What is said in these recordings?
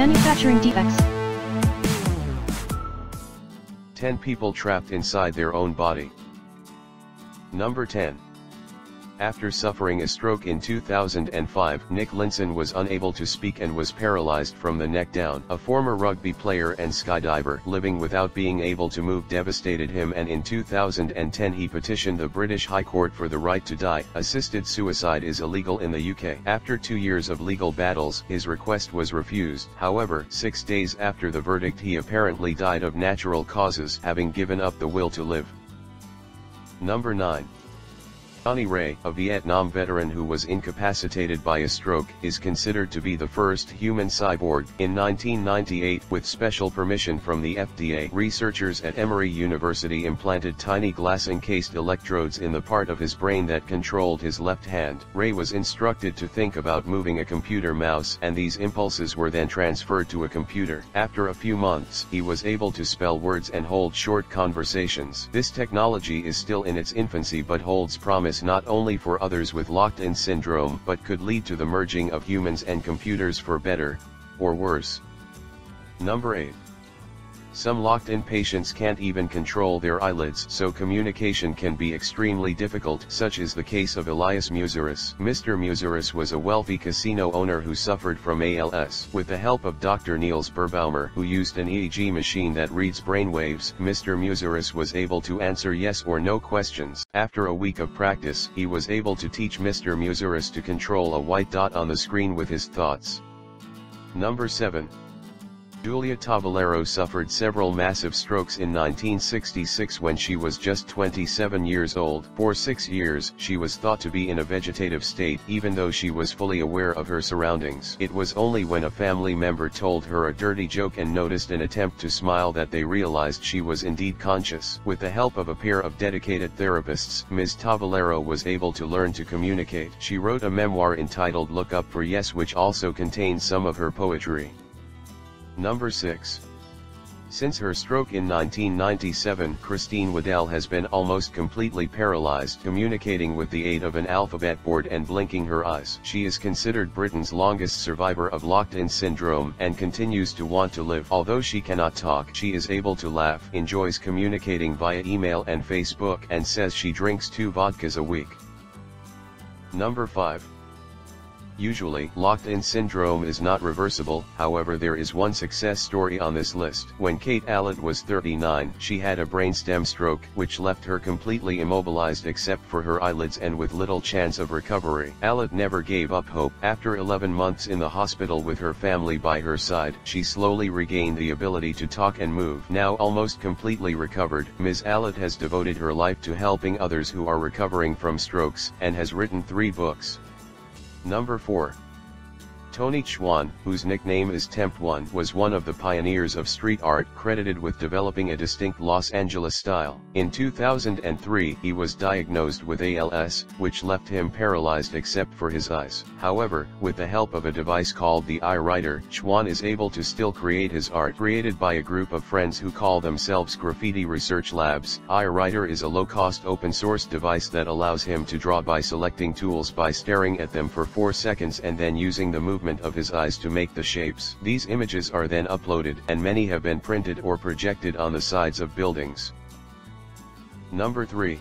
Manufacturing defects. 10 people trapped inside their own body. Number 10. After suffering a stroke in 2005, Nicklinson was unable to speak and was paralyzed from the neck down. A former rugby player and skydiver living without being able to move devastated him and in 2010 he petitioned the British High Court for the right to die. Assisted suicide is illegal in the UK. After two years of legal battles, his request was refused. However, six days after the verdict he apparently died of natural causes having given up the will to live. Number 9. Johnny Ray, a Vietnam veteran who was incapacitated by a stroke, is considered to be the first human cyborg. In 1998, with special permission from the FDA, researchers at Emory University implanted tiny glass-encased electrodes in the part of his brain that controlled his left hand. Ray was instructed to think about moving a computer mouse and these impulses were then transferred to a computer. After a few months, he was able to spell words and hold short conversations. This technology is still in its infancy but holds promise not only for others with locked-in syndrome but could lead to the merging of humans and computers for better, or worse. Number 8. Some locked-in patients can't even control their eyelids so communication can be extremely difficult such is the case of Elias Musiris. Mr. Musiris was a wealthy casino owner who suffered from ALS. With the help of Dr. Niels Birbaumer who used an EEG machine that reads brainwaves, Mr. Musiris was able to answer yes or no questions. After a week of practice, he was able to teach Mr. Musiris to control a white dot on the screen with his thoughts. Number 7. Julia Tavallaro suffered several massive strokes in 1966 when she was just 27 years old. For six years, she was thought to be in a vegetative state even though she was fully aware of her surroundings. It was only when a family member told her a dirty joke and noticed an attempt to smile that they realized she was indeed conscious. With the help of a pair of dedicated therapists, Ms. Tavallaro was able to learn to communicate. She wrote a memoir entitled Look Up for Yes which also contains some of her poetry. Number 6. Since her stroke in 1997 Christine Waddell has been almost completely paralyzed communicating with the aid of an alphabet board and blinking her eyes. She is considered Britain's longest survivor of locked-in syndrome and continues to want to live. Although she cannot talk she is able to laugh, enjoys communicating via email and Facebook and says she drinks two vodkas a week. Number 5. Usually, locked-in syndrome is not reversible, however there is one success story on this list. When Kate Allatt was 39, she had a brainstem stroke, which left her completely immobilized except for her eyelids and with little chance of recovery. Allatt never gave up hope. After 11 months in the hospital with her family by her side, she slowly regained the ability to talk and move. Now almost completely recovered, Ms. Allatt has devoted her life to helping others who are recovering from strokes, and has written three books. Number 4. Tony Quan, whose nickname is Tempt1, was one of the pioneers of street art credited with developing a distinct Los Angeles style. In 2003 he was diagnosed with ALS, which left him paralyzed except for his eyes. However, with the help of a device called the EyeWriter, Quan is able to still create his art created by a group of friends who call themselves Graffiti Research Labs. EyeWriter is a low-cost open-source device that allows him to draw by selecting tools by staring at them for 4 seconds and then using the movement of his eyes to make the shapes. These images are then uploaded and many have been printed or projected on the sides of buildings. Number 3.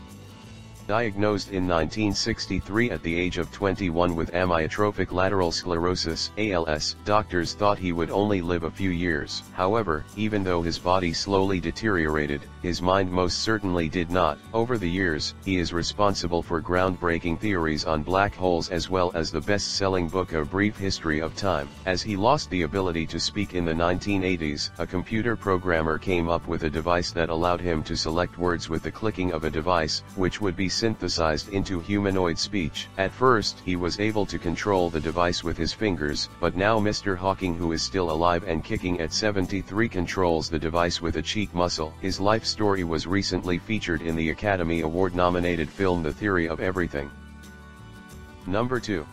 Diagnosed in 1963 at the age of 21 with amyotrophic lateral sclerosis ALS, doctors thought he would only live a few years. However, even though his body slowly deteriorated, his mind most certainly did not. Over the years, he is responsible for groundbreaking theories on black holes as well as the best-selling book A Brief History of Time. As he lost the ability to speak in the 1980s, a computer programmer came up with a device that allowed him to select words with the clicking of a device, which would be synthesized into humanoid speech. At first he was able to control the device with his fingers, but now Mr. Hawking who is still alive and kicking at 73 controls the device with a cheek muscle. His life story was recently featured in the Academy Award nominated film The Theory of Everything. Number 2.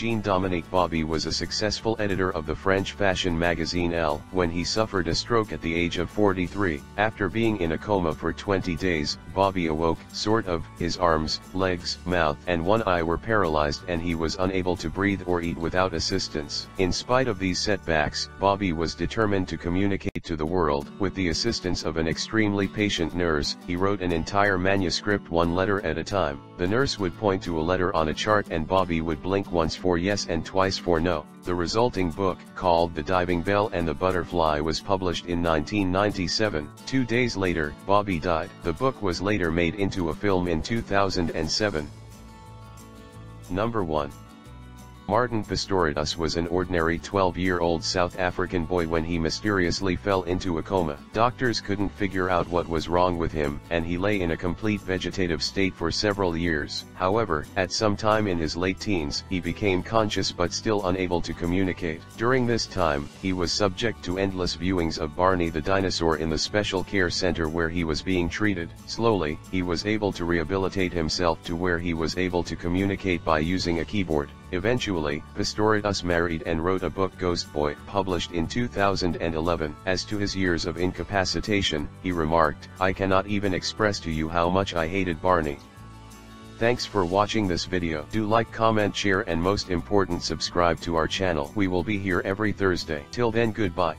Jean-Dominique Bauby was a successful editor of the French fashion magazine Elle when he suffered a stroke at the age of 43. After being in a coma for 20 days, Bauby awoke, sort of, his arms, legs, mouth and one eye were paralyzed and he was unable to breathe or eat without assistance. In spite of these setbacks, Bauby was determined to communicate to the world. With the assistance of an extremely patient nurse, he wrote an entire manuscript one letter at a time. The nurse would point to a letter on a chart and Bauby would blink once for yes and twice for no. The resulting book, called The Diving Bell and the Butterfly was published in 1997. Two days later, Bauby died. The book was later made into a film in 2007. Number 1. Martin Pistorius was an ordinary 12-year-old South African boy when he mysteriously fell into a coma. Doctors couldn't figure out what was wrong with him, and he lay in a complete vegetative state for several years. However, at some time in his late teens, he became conscious but still unable to communicate. During this time, he was subject to endless viewings of Barney the dinosaur in the special care center where he was being treated. Slowly, he was able to rehabilitate himself to where he was able to communicate by using a keyboard. Eventually, Pistorius married and wrote a book Ghost Boy, published in 2011. As to his years of incapacitation, he remarked, I cannot even express to you how much I hated Barney. Thanks for watching this video. Do like, comment, share and most important subscribe to our channel. We will be here every Thursday. Till then goodbye.